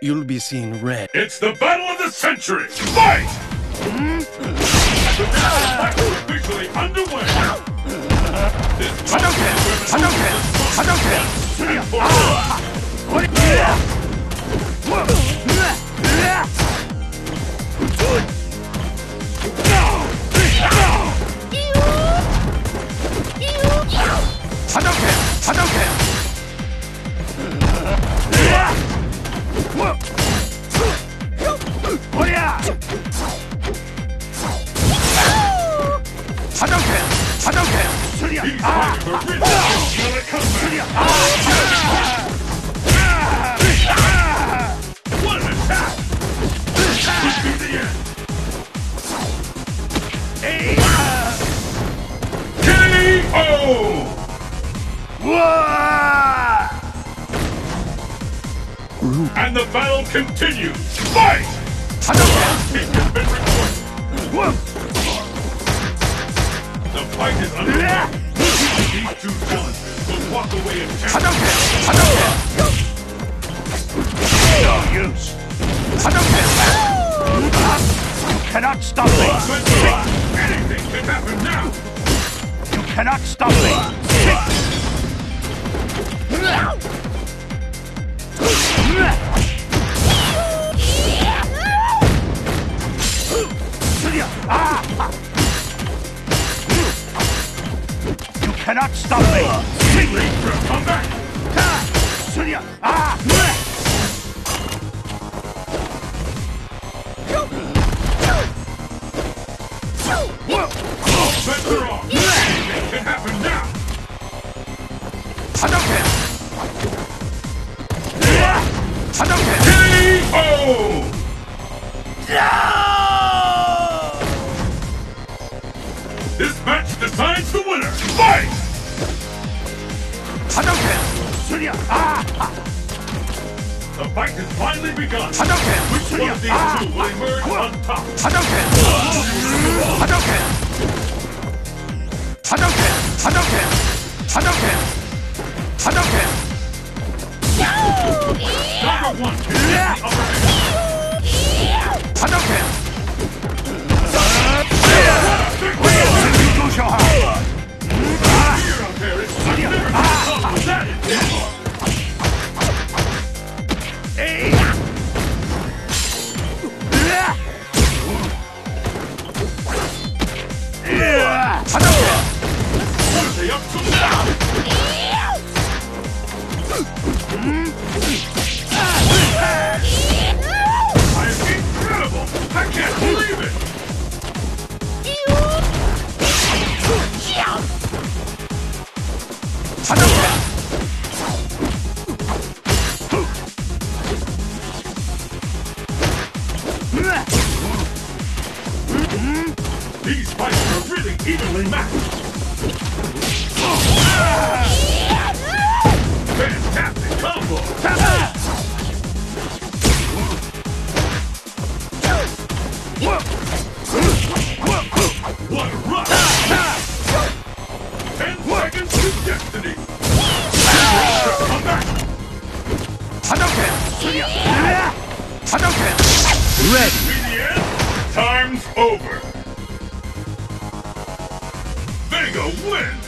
you'll be seeing red. It's the battle of the century! Fight! The battle is officially underway! This Hadouken! Hadouken! Hadouken! and Hadouken! Hadouken! Hadouken! Hadouken! He's fighting for revenge! Not a ah. comeback! What an attack! Could be the end! KO! And the battle continues! Fight! The fight is! These two will walk away! Hadouken! Hadouken! No use. You cannot stop me. Anything can happen now! You cannot stop me. Cannot stop me. Ready for a comeback! Spencer off! Anything can! Hadouken! KO! This match decides the winner! The fight has finally begun! Hadouken! Which one of these two will emerge on top? Hadouken! Hadouken! Hadouken! Hadouken! Hadouken! Hadouken! Number one can get the upper hand! These fights are really evenly matched! Fantastic combo! What a rush! Ten seconds to destiny! Come back! Hadouken! Hadouken! Ready. Be the end? Time's over! Vega wins!